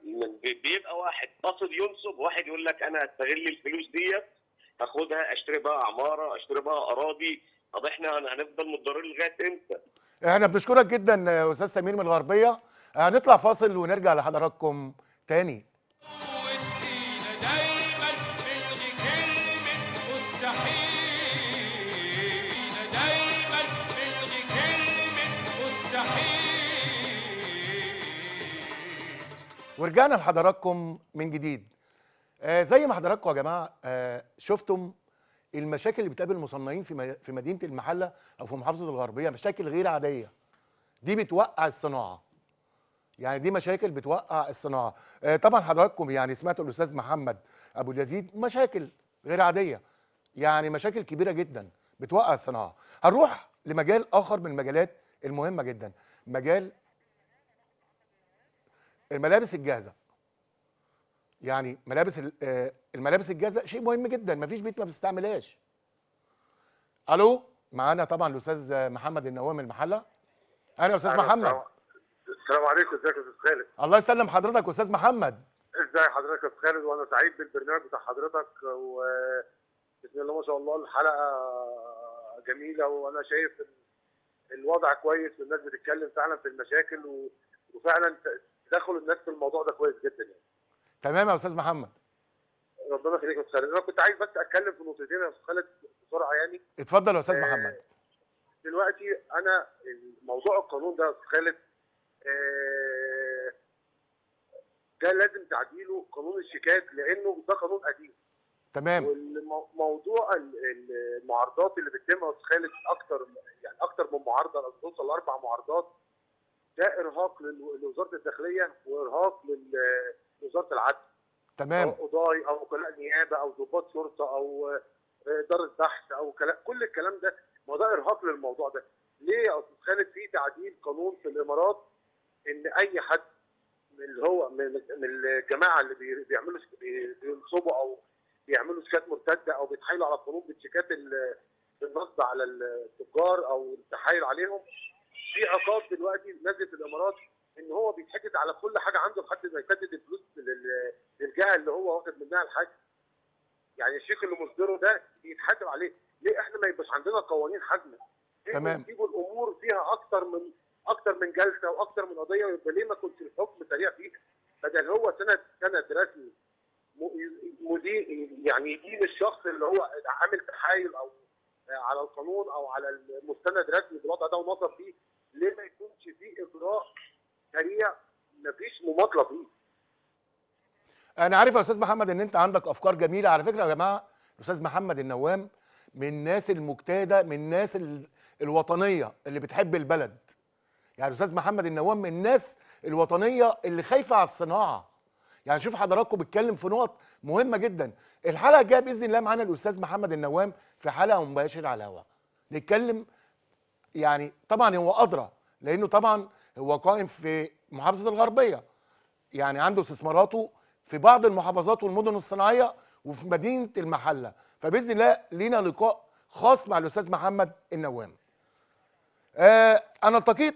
بيبقى واحد قاصد ينصب واحد يقول لك أنا هستغل الفلوس ديت هاخدها أشتري بقى عمارة أشتري بقى أراضي. طب إحنا هن- هنفضل متضررين لغاية إمتى؟ إحنا بنشكرك جدا أستاذ سمير من الغربية. هنطلع فاصل ونرجع لحضراتكم تاني. ورجعنا لحضراتكم من جديد. آه زي ما حضراتكم يا جماعة آه شفتم المشاكل اللي بتقابل المصنعين في في مدينة المحلة أو في محافظة الغربية مشاكل غير عادية. دي بتوقع الصناعة. يعني دي مشاكل بتوقع الصناعة. آه طبعا حضراتكم يعني سمعتوا الأستاذ محمد أبو اليزيد مشاكل غير عادية. يعني مشاكل كبيرة جدا بتوقع الصناعة. هنروح لمجال آخر من المجالات المهمة جدا. مجال الملابس الجاهزة. يعني ملابس آه، الملابس الجاهزه شيء مهم جدا مفيش بيت ما بتستعملهاش ألو؟ معانا طبعا الأستاذ محمد النوام المحلة. أنا يا أستاذ محمد. السلام عليكم إزيك يا أستاذ خالد؟ الله يسلم حضرتك أستاذ محمد. ازي حضرتك يا أستاذ خالد؟ وأنا سعيد بالبرنامج بتاع حضرتك و بسم الله ما شاء الله الحلقة جميلة وأنا شايف ال- الوضع كويس والناس بتتكلم فعلا في المشاكل و... وفعلا تدخل الناس في الموضوع ده كويس جدا يعني. تمام يا أستاذ محمد؟ ربنا يخليك يا أستاذ. خالد أنا كنت عايز بس أتكلم في نقطتين يا أستاذ خالد بسرعة يعني. اتفضل يا أستاذ آه، محمد. دلوقتي أنا موضوع القانون ده يا أستاذ خالد آه، ده لازم تعديله قانون الشيكات لأنه ده قانون قديم. تمام. والموضوع المعارضات اللي بتتم يا أستاذ خالد أكتر يعني أكتر من معارضة لو توصل لاربع معارضات ده إرهاق لوزارة الداخلية وإرهاق لل- لوزاره العدل. تمام. سواء قضاي أو وكلاء نيابة أو ضباط شرطة أو آه، إدارة بحث أو كلام كل الكلام ده ما ده إرهاق للموضوع ده. ليه يا أستاذ خالد؟ في تعديل قانون في الإمارات إن أي حد من اللي هو من من الجماعة اللي بي- بيعملوا بينصبوا أو بيعملوا شيكات مرتدة أو بيتحايلوا على القانون بالشيكات ال- النصب على التجار أو التحايل عليهم في عقاب دلوقتي نزل في الإمارات إن هو بيتحجز على كل حاجة عنده لحد ما يسدد الفلوس لل- للجهة اللي هو واخد منها الحاجة. يعني الشيك اللي مصدره ده يتحاسب عليه. ليه إحنا ما يبقاش عندنا قوانين حازمه ليه تمام. نسيبوا الأمور فيها أكتر من أكتر من جلسة وأكتر من قضية ويبقى ليه ما كنتش الحكم سريع فيها؟ بدل هو سند سند رسمي. مدير يعني يدين الشخص اللي هو عامل تحايل أو على القانون أو على المستند رسمي بالوضع ده ونصب فيه. ليه ما يكونش فيه إجراء سريع مفيش مماطلة فيه. أنا عارف يا أستاذ محمد إن أنت عندك أفكار جميلة. على فكرة يا جماعة الاستاذ محمد النوام من الناس المجتهدة من الناس ال- الوطنية اللي بتحب البلد. يعني الاستاذ محمد النوام من الناس الوطنية اللي خايفة على الصناعة. يعني شوف حضراتكم بيتكلم في نقط مهمة جدا. الحلقة الجاية بإذن الله معانا الأستاذ محمد النوام في حلقة مباشرة على الهواء. نتكلم يعني طبعا هو أدرى لأنه طبعا هو قائم في محافظة الغربية. يعني عنده استثماراته في بعض المحافظات والمدن الصناعية وفي مدينة المحلة. فبإذن الله لينا لقاء خاص مع الأستاذ محمد النوام. آه أنا التقيت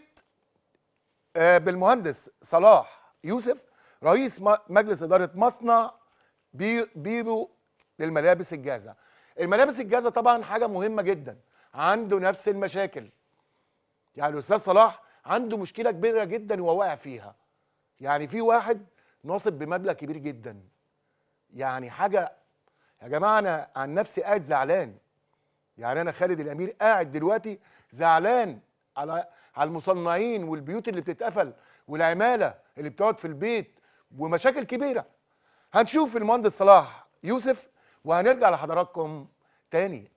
آه بالمهندس صلاح يوسف رئيس مجلس إدارة مصنع بي بيبو للملابس الجاهزة. الملابس الجاهزة طبعا حاجة مهمة جدا. عنده نفس المشاكل. يعني الأستاذ صلاح عنده مشكلة كبيرة جدا وهو واقع فيها. يعني في واحد ناصب بمبلغ كبير جدا. يعني حاجة يا جماعة أنا عن نفسي قاعد زعلان. يعني أنا خالد الأمير قاعد دلوقتي زعلان على على المصنعين والبيوت اللي بتتقفل والعمالة اللي بتقعد في البيت ومشاكل كبيرة. هنشوف المهندس صلاح يوسف وهنرجع لحضراتكم تاني.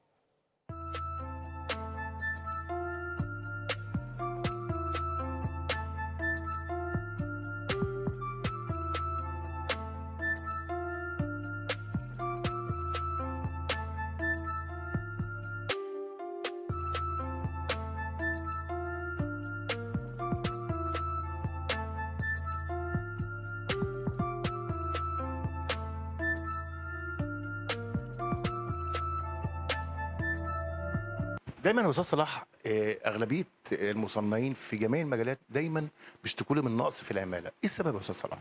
دايما يا أستاذ صلاح آه، أغلبية المصنعين في جميع المجالات دايما بيشتكوا من نقص في العمالة. إيه السبب يا أستاذ صلاح؟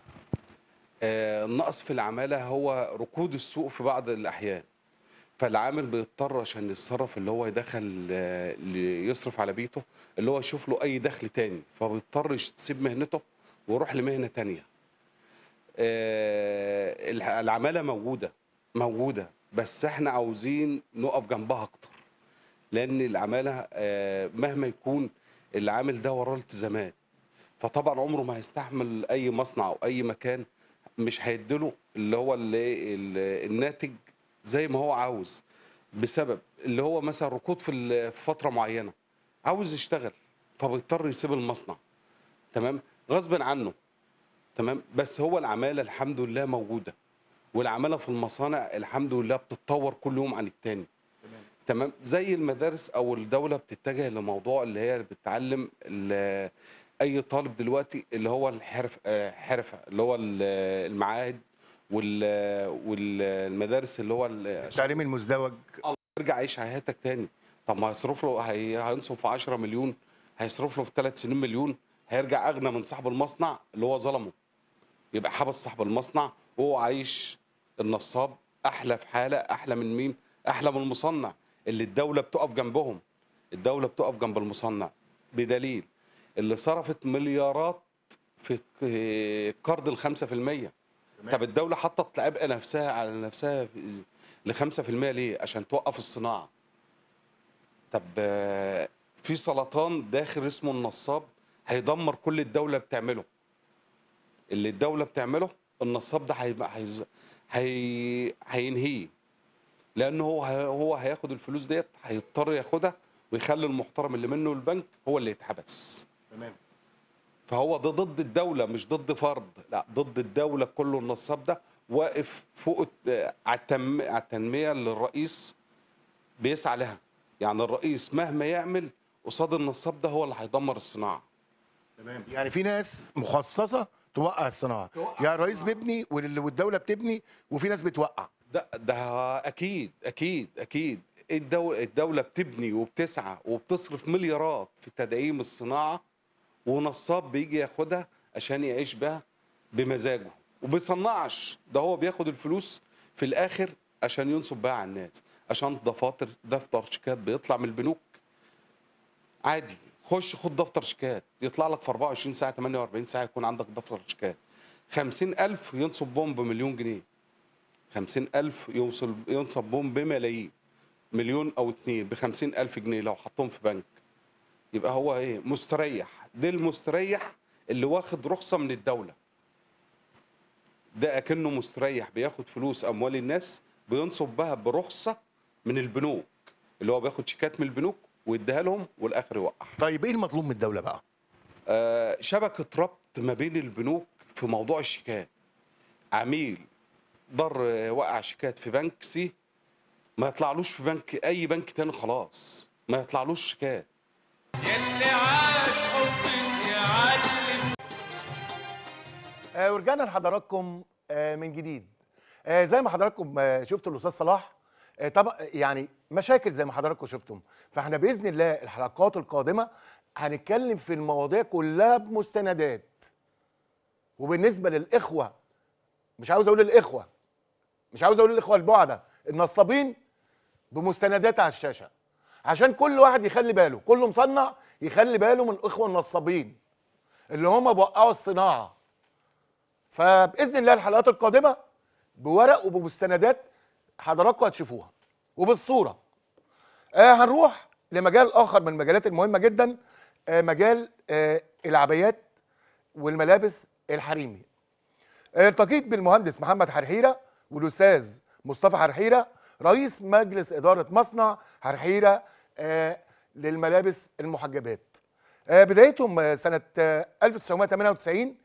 آه، النقص في العمالة هو ركود السوق في بعض الأحيان. فالعامل بيضطر عشان يتصرف اللي هو يدخل آه، يصرف على بيته اللي هو يشوف له أي دخل تاني. فبيضطر يسيب مهنته ويروح لمهنة تانية. آه، الع- العمالة موجودة موجودة بس إحنا عاوزين نقف جنبها أكتر. لأن العمالة آه، مهما يكون العامل ده وراه التزامات. فطبعا عمره ما هيستحمل أي مصنع أو أي مكان مش هيديله اللي هو اللي ال- الناتج زي ما هو عاوز. بسبب اللي هو مثلا ركود في فترة معينة عاوز يشتغل فبيضطر يسيب المصنع. تمام؟ غصبا عنه. تمام؟ بس هو العمالة الحمد لله موجودة والعمالة في المصانع الحمد لله بتتطور كل يوم عن التاني. تمام. زي المدارس أو الدولة بتتجه لموضوع اللي هي بتعلم أي طالب دلوقتي اللي هو الحرف آه، حرفة اللي هو ال- المعاهد وال- والمدارس اللي هو ال- التعليم المزدوج. يرجع يعيش حياتك تاني. طب ما هيصرف له هي... هينصف في 10 مليون هيصرف له في ثلاث سنين مليون هيرجع أغنى من صاحب المصنع اللي هو ظلمه. يبقى حبس صاحب المصنع وهو عايش النصاب أحلى في حالة أحلى من مين؟ أحلى من المصنع. اللي الدولة بتقف جنبهم الدولة بتقف جنب المصنع بدليل اللي صرفت مليارات في قرض ال 5% طب الدولة حطت عبء نفسها على نفسها ل 5% ليه؟ عشان توقف الصناعة. طب آه، في سرطان داخل اسمه النصاب هيدمر كل الدولة بتعمله. اللي الدولة بتعمله النصاب ده هيز- هي هينهيه. لأنه هو هو هياخد الفلوس ديت هيضطر ياخدها ويخلي المحترم اللي منه البنك هو اللي يتحبس. تمام. فهو ده ضد الدولة مش ضد فرد لا ضد الدولة كله النصاب ده واقف فوق على التنمية اللي الرئيس بيسعى لها. يعني الرئيس مهما يعمل قصاد النصاب ده هو اللي هيدمر الصناعة. تمام. يعني في ناس مخصصة توقع الصناعة. يعني الرئيس بيبني وال- والدولة بتبني وفي ناس بتوقع. ده ده أكيد أكيد أكيد. الدولة, الدولة بتبني وبتسعى وبتصرف مليارات في تدعيم الصناعة ونصاب بيجي ياخدها عشان يعيش بها بمزاجه. وبيصنعش ده هو بياخد الفلوس في الآخر عشان ينصب بها على الناس عشان دفاتر دفتر شيكات بيطلع من البنوك. عادي خش خد دفتر شيكات يطلع لك في 24 ساعة 48 ساعة يكون عندك دفتر شيكات. 50000 ينصب بهم بمليون جنيه. خمسين ألف يوصل ينصب بهم بملايين مليون أو اتنين بخمسين ألف جنيه لو حطهم في بنك. يبقى هو إيه؟ مستريح. ده المستريح اللي واخد رخصة من الدولة. ده أكنه مستريح بياخد فلوس أموال الناس بينصب بها برخصة من البنوك اللي هو بياخد شيكات من البنوك ويديها لهم والآخر يوقع طيب إيه المطلوب من الدولة بقى؟ آه، شبكة ربط ما بين البنوك في موضوع الشيكات. عميل ضر وقع شيكات في بنك سي ما يطلعلوش في بنك أي بنك تاني خلاص ما يطلعلوش شيكات. يلي عاش حبك يعلم. آه ورجعنا لحضراتكم آه من جديد. آه زي ما حضراتكم آه شفتوا الأستاذ صلاح آه طبعا يعني مشاكل زي ما حضراتكم شفتم فإحنا بإذن الله الحلقات القادمة هنتكلم في المواضيع كلها بمستندات. وبالنسبة للإخوة مش عاوز أقول الإخوة مش عاوز أقول الاخوه البعدة النصابين بمستندات على الشاشة. عشان كل واحد يخلي باله كل مصنع يخلي باله من الاخوه النصابين اللي هم بوقعوا الصناعة. فبإذن الله الحلقات القادمة بورق وبمستندات حضراتكم هتشوفوها. وبالصورة. آه هنروح لمجال آخر من المجالات المهمة جدا آه مجال آه العبايات والملابس الحريمي. آه، التقيت بالمهندس محمد حرحيرة والأستاذ مصطفى حرحيرة رئيس مجلس إدارة مصنع حرحيرة آه، للملابس المحجبات. آه، بدايتهم آه، سنة آه، 1998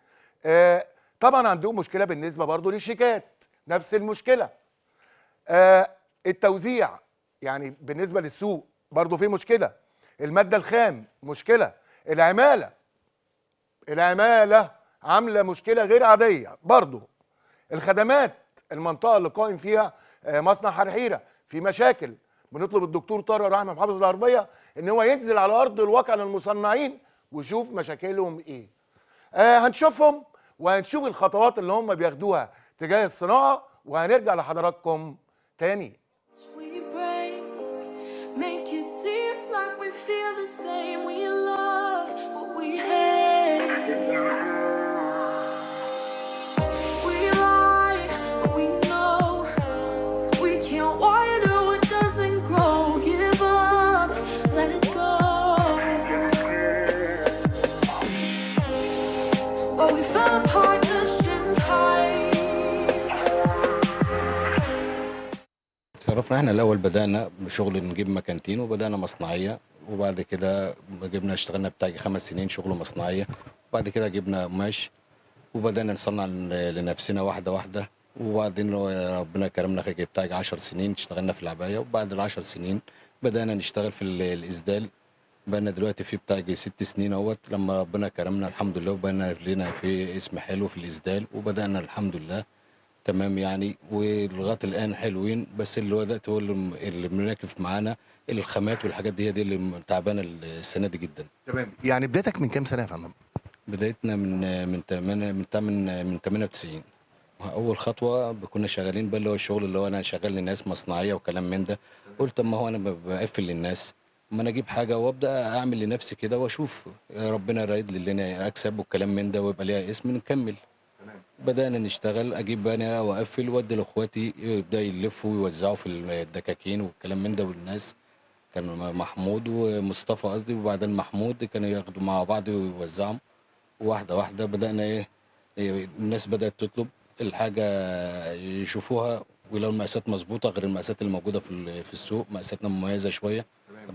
آه، طبعا عندهم مشكلة بالنسبة برضو للشيكات نفس المشكلة. التوزيع يعني بالنسبة للسوق برضو في مشكلة. المادة الخام مشكلة. العمالة العمالة عاملة مشكلة غير عادية برضو. الخدمات المنطقة اللي قائم فيها آه، مصنع حرحيرة في مشاكل بنطلب الدكتور طارق رحمة محافظ الغربيه إن هو ينزل على أرض الواقع للمصنعين ويشوف مشاكلهم إيه آه هنشوفهم وهنشوف الخطوات اللي هم بياخدوها تجاه الصناعة وهنرجع لحضراتكم تاني feel the same. We love what we. شرفنا إحنا الأول بدأنا بشغل نجيب مكانتين وبدأنا مصنعية وبعد كده جبنا اشتغلنا بتاع خمس سنين شغل مصنعية وبعد كده جبنا قماش وبدأنا نصنع لن- لنفسنا واحدة واحدة وبعدين ربنا كرمنا بتاع 10 سنين اشتغلنا في العباية وبعد العشر سنين بدأنا نشتغل في ال- الإسدال. بقينا دلوقتي في بتاع ست سنين اهوت لما ربنا كرمنا الحمد لله وبقينا لنا في اسم حلو في الإسدال وبدأنا الحمد لله. تمام يعني ولغاية الآن حلوين بس اللي هو دلوقتي هو اللي مناكف معانا الخامات والحاجات دي هي دي اللي تعبانة السنة دي جدا. تمام. يعني بدايتك من كام سنة يا فندم؟ بدايتنا من من تمن من تمن من 98 أول خطوة كنا شغالين بقى اللي هو الشغل اللي هو أنا شغال لناس مصنعية وكلام من ده. قلت اما هو أنا بقفل للناس. أما أنا أجيب حاجة وأبدأ أعمل لنفسي كده وأشوف ربنا رايد لي اللي أنا أكسب والكلام من ده ويبقى ليها اسم نكمل. بدأنا نشتغل أجيب بقى أنا وأقفل وأدي لإخواتي يبدأ يلفوا ويوزعوا في الدكاكين والكلام من ده والناس. كان محمود ومصطفى قصدي وبعدين محمود كانوا ياخدوا مع بعض ويوزعوا واحدة واحدة بدأنا إيه إيه، الناس بدأت تطلب الحاجة يشوفوها. ولو المقاسات مظبوطة غير المقاسات اللي موجودة في في السوق مقاساتنا مميزة شوية.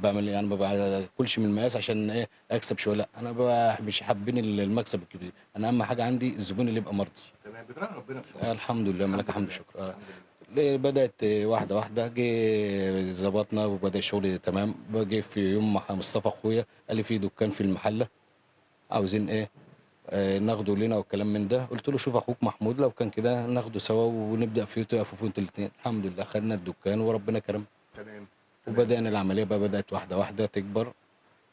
بعمل يعني ما باكلش من المقاس عشان إيه أكسب شوية. لا أنا مش حابين المكسب الكبير. أنا أهم حاجة عندي الزبون اللي يبقى مرضي. تمام. بتراقب ربنا في آه، الحمد لله. ملك حمد شكر. آه. بدأت واحدة واحدة جه ظبطنا وبدأ الشغل تمام. جه في يوم مصطفى أخويا قال لي في دكان في المحلة عاوزين إيه ناخده لنا والكلام من ده. قلت له شوف أخوك محمود لو كان كده ناخده سوا ونبدأ فيه تقفوا فيه أنتوا الاثنين الحمد لله خدنا الدكان وربنا كرم تمام. وبدأنا العملية بقى بدأت واحدة واحدة تكبر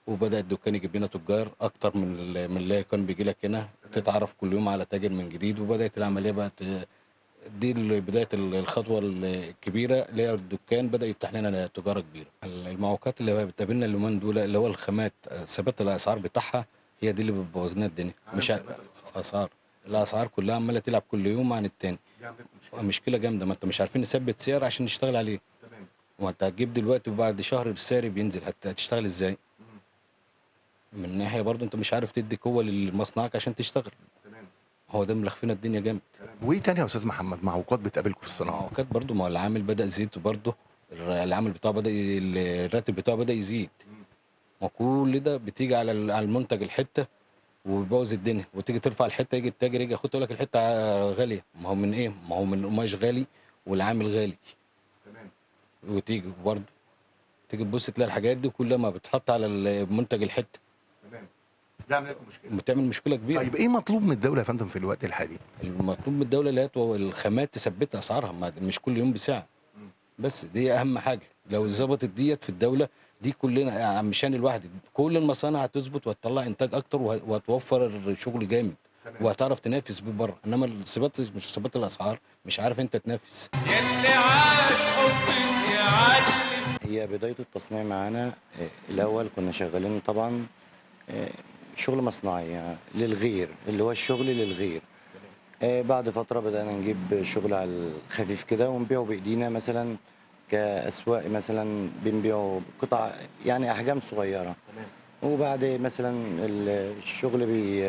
وبدأ الدكان يجيب لنا تجار أكتر من من اللي كان بيجي لك هنا. تتعرف كل يوم على تاجر من جديد. وبدأت العملية بقى دي ال- بداية ال- الخطوة الكبيرة اللي هي الدكان بدأ يفتح لنا تجارة كبيرة. المعوقات اللي بتقابلنا اليومين دول اللي هو الخامات ثبات الأسعار بتاعها هي دي اللي بتبوظ لنا الدنيا مش أسعار الأسعار. كلها عمالة تلعب كل يوم عن التاني. مشكلة جامدة. ما أنت مش عارفين نثبت سعر عشان نشتغل عليه. تمام. وانت هتجيب دلوقتي وبعد شهر السعر بينزل. هت- هتشتغل إزاي؟ من ناحية برضو انت مش عارف تدي قوة لمصنعك عشان تشتغل. تمام. هو ده ملخفنا الدنيا جامد. وايه تاني يا أستاذ محمد معوقات بتقابلكم في الصناعة. معوقات برضو ما هو العامل بدأ يزيد برضو الر- العامل بتاعه بدأ الراتب بتاعه بدأ يزيد. وكل ده بتيجي على على المنتج الحتة وبيبوظ الدنيا. وتيجي ترفع الحتة يجي التاجر يجي ياخد يقول لك الحتة غالية. ما هو من إيه؟ ما هو من القماش غالي والعامل غالي. تمام. وتيجي برضه تيجي تبص تلاقي الحاجات دي كلها ما بتحط على المنتج الحتة. تمام. ده عامل لكم مشكلة. بتعمل مشكلة كبيرة. طيب إيه مطلوب من الدولة يا فندم في الوقت الحالي؟ المطلوب من الدولة اللي هي الخامات تثبت أسعارها. ما- مش كل يوم بسعر. بس دي أهم حاجة. لو ظبطت ديت في الدولة دي كلنا يعني مشان الواحد كل المصانع هتظبط وهتطلع إنتاج أكتر وه- وهتوفر الشغل جامد. وهتعرف تنافس بيه بره. إنما الثبات مش ثبات الأسعار مش عارف أنت تنافس. يلي عاش حبك يعلم هي بداية التصنيع معانا آه، الأول كنا شغالين طبعا آه، شغل مصنعي يعني للغير اللي هو الشغل للغير. آه، بعد فترة بدأنا نجيب شغل على الخفيف كده ونبيعه بإيدينا مثلا. كأسواق مثلا بنبيعه قطع يعني أحجام صغيرة. وبعد مثلا ال- الشغل بي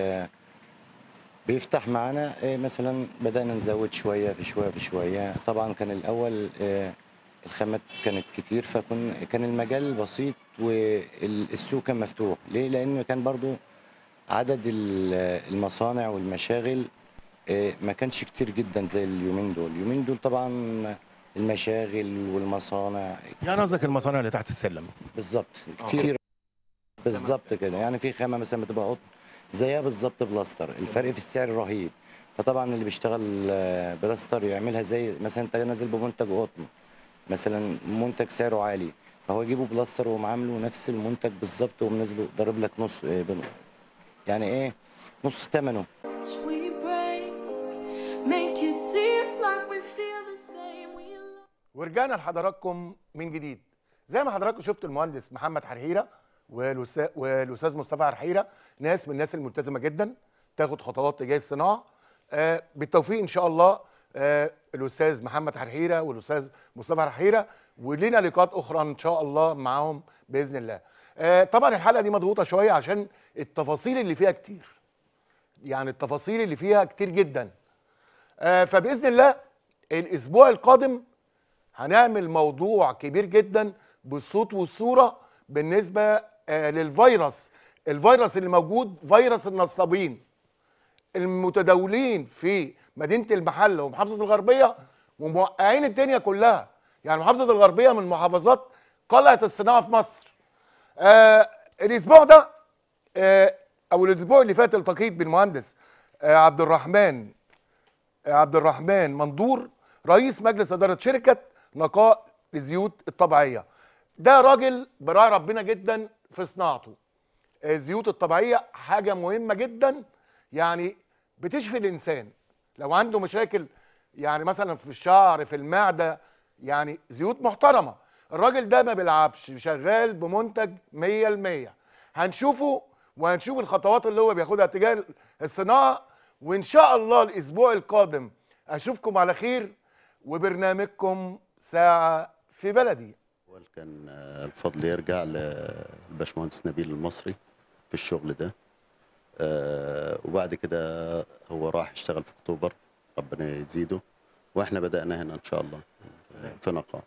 بيفتح معانا آه، مثلا بدأنا نزود شوية في شوية في شوية. طبعا كان الأول آه، الخامات كانت كتير فكن كان المجال بسيط والسوق كان مفتوح. ليه؟ لأن كان برضو عدد ال- المصانع والمشاغل آه، ما كانش كتير جدا زي اليومين دول. اليومين دول طبعا المشاغل والمصانع. يعني قصدك المصانع اللي تحت السلم. بالظبط كتير. بالظبط كده. يعني في خامة مثلا بتبقى قطن زيها بالظبط بوليستر. الفرق في السعر رهيب. فطبعا اللي بيشتغل آه، بوليستر يعملها زي مثلا انت نازل بمنتج قطن. مثلا منتج سعره عالي. فهو يجيبه بوليستر ويقوم عامله نفس المنتج بالظبط ومنزله ضارب لك نص آه، يعني إيه؟ نص ثمنه ورجعنا لحضراتكم من جديد. زي ما حضراتكم شفتوا المهندس محمد والأستاذ والأستاذ مصطفى حرحيرة ناس من الناس الملتزمة جدا تاخد خطوات تجاه الصناعة. آه بالتوفيق إن شاء الله آه الأستاذ محمد حرحيرة والأستاذ مصطفى حرحيرة ولينا لقاءات أخرى إن شاء الله معاهم بإذن الله. آه طبعا الحلقة دي مضغوطة شوية عشان التفاصيل اللي فيها كتير. يعني التفاصيل اللي فيها كتير جدا. آه فبإذن الله الأسبوع القادم هنعمل موضوع كبير جدا بالصوت والصورة بالنسبة آه، للفيروس. الفيروس اللي موجود فيروس النصابين المتداولين في مدينة المحله ومحافظة الغربية وموقعين الدنيا كلها. يعني محافظة الغربية من محافظات قلعة الصناعة في مصر. آه الأسبوع ده آه أو الأسبوع اللي فات التقيت بالمهندس آه عبد الرحمن عبد الرحمن مندور رئيس مجلس إدارة شركة نقاء الزيوت الطبيعية. ده راجل براعي ربنا جدا في صناعته. الزيوت الطبيعية حاجة مهمة جدا يعني بتشفي الإنسان. لو عنده مشاكل يعني مثلا في الشعر في المعدة يعني زيوت محترمة. الراجل ده ما بيلعبش شغال بمنتج 100% هنشوفه وهنشوف الخطوات اللي هو بياخدها تجاه الصناعة وإن شاء الله الأسبوع القادم أشوفكم على خير وبرنامجكم ساعة في بلدي. الأول كان آه، الفضل يرجع للباشمهندس نبيل المصري في الشغل ده. آه، وبعد كده هو راح اشتغل في أكتوبر ربنا يزيده وإحنا بدأنا هنا إن شاء الله في نقاء.